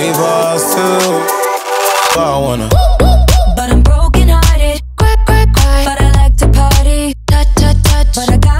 Save us too. but I wanna. But I'm broken hearted. Cry, cry, cry. But I like to party. Touch, touch, touch. But I got